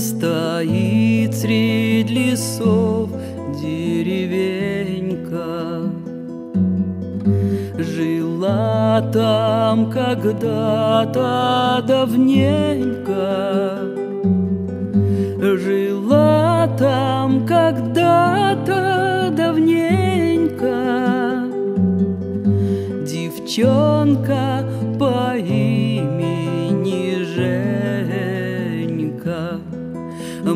Стоит среди лесов деревенька. Жила там когда-то давненько.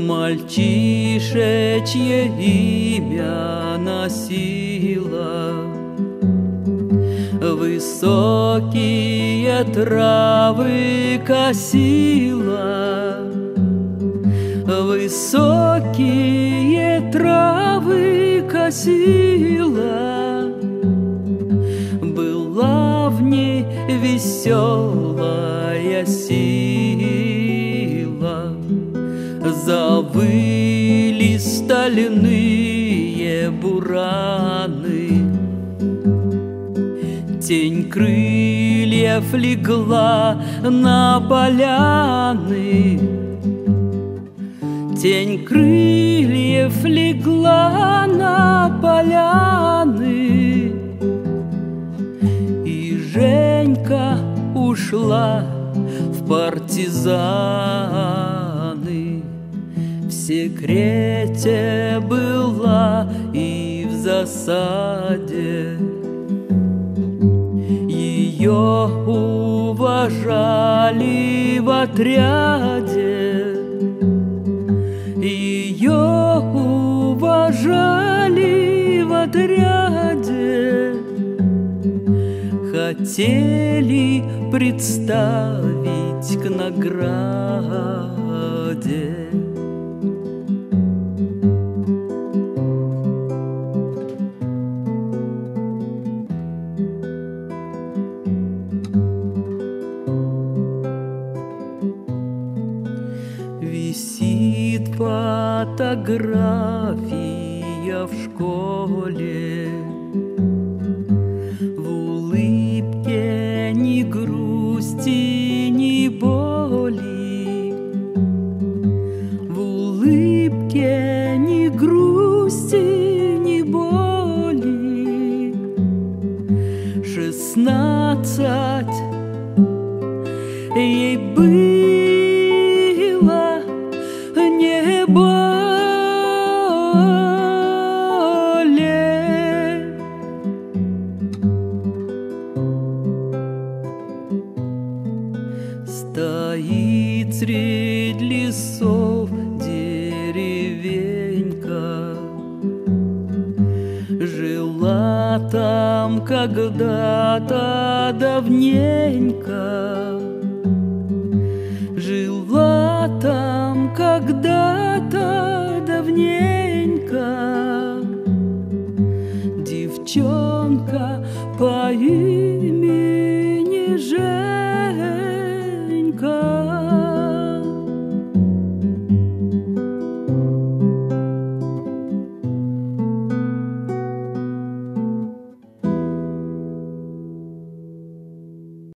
Мальчишечье имя носила. Высокие травы косила. Высокие травы косила. Была в ней веселая сила стальные бураны. Тень крыльев легла на поляны. Тень крыльев легла на поляны. И Женька ушла в партизаны В секрете была и в засаде. Ее уважали в отряде. Ее уважали в отряде, Хотели представить к награде. Висит фотография в школе. В улыбке ни грусти, ни боли. В улыбке ни грусти, ни боли. Шестнадцать Стоит средь лесов деревенька, Жила там когда-то давненько, Жила там когда-то давненько. Девчонка